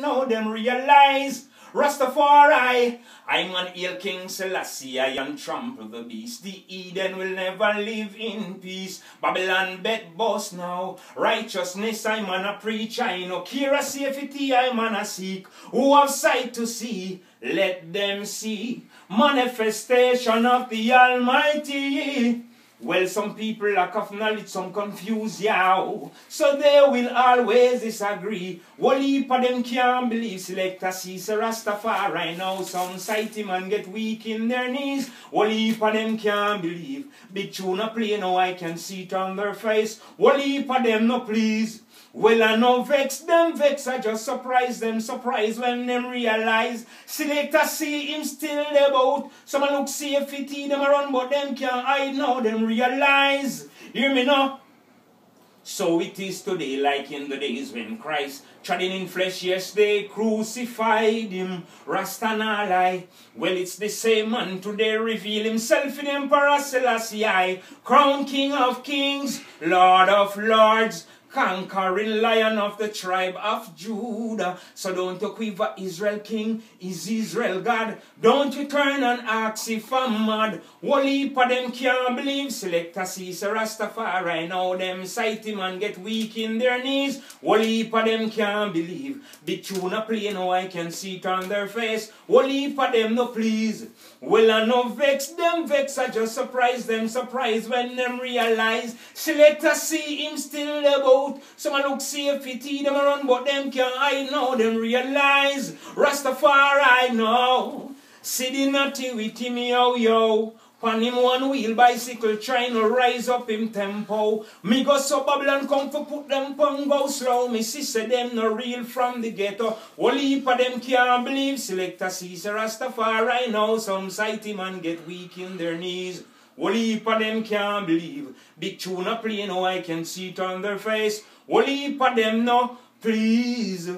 know them realize. Rastafari, I'm an ill King Selassie, I am trample the beast. The Eden will never live in peace. Babylon bed boss now. Righteousness, I'm on a preach. I know Kira safety, I'm on a seek. Who have sight to see, let them see. Manifestation of the Almighty. Well, some people lack of knowledge, some confuse, yeah. So they will always disagree. One heap of them can't believe Selector Caesar Rastafari now. Some sight him and get weak in their knees. One heap of them can't believe. Big tune a play now I can see it on their face. One heap of them no please. Well, I no vex them, vex. I just surprise them, surprise when them realize. Selector C him still about. Some look see if it them around, but them can't hide now. Them realize. Hear me now. So it is today, like in the days when Christ, treading in flesh, yes, they crucified him. Rastanalai. Well, it's the same man today reveal himself in Emperor Selassie, crown King of Kings, Lord of Lords conquering lion of the tribe of Judah. So don't you quiver, Israel king is Israel God. Don't you turn and ask if I'm mad. One heap them can't believe. Selector Caesar Rastafari. Now them sight him and get weak in their knees. One heap them can't believe. Big tune a play now oh, I can see it on their face. One heap them no please. Well I no vex them vex. I just surprise them surprise when them realize. Selector C him still about. Some a look safe fit them around but them can't hide now. Them realize Rastafari know. See the natty with him yo yo. On him one wheel bicycle trying to rise up him tempo. Me go so Babylon come to put them pong go slow. Me sister them no real from the ghetto. All heap of them can't believe. Selector Caesar Rastafari know. Some sighty man get weak in their knees. All heap them can't believe. Big tune a now oh, I can see it on their face. All heap of them no please.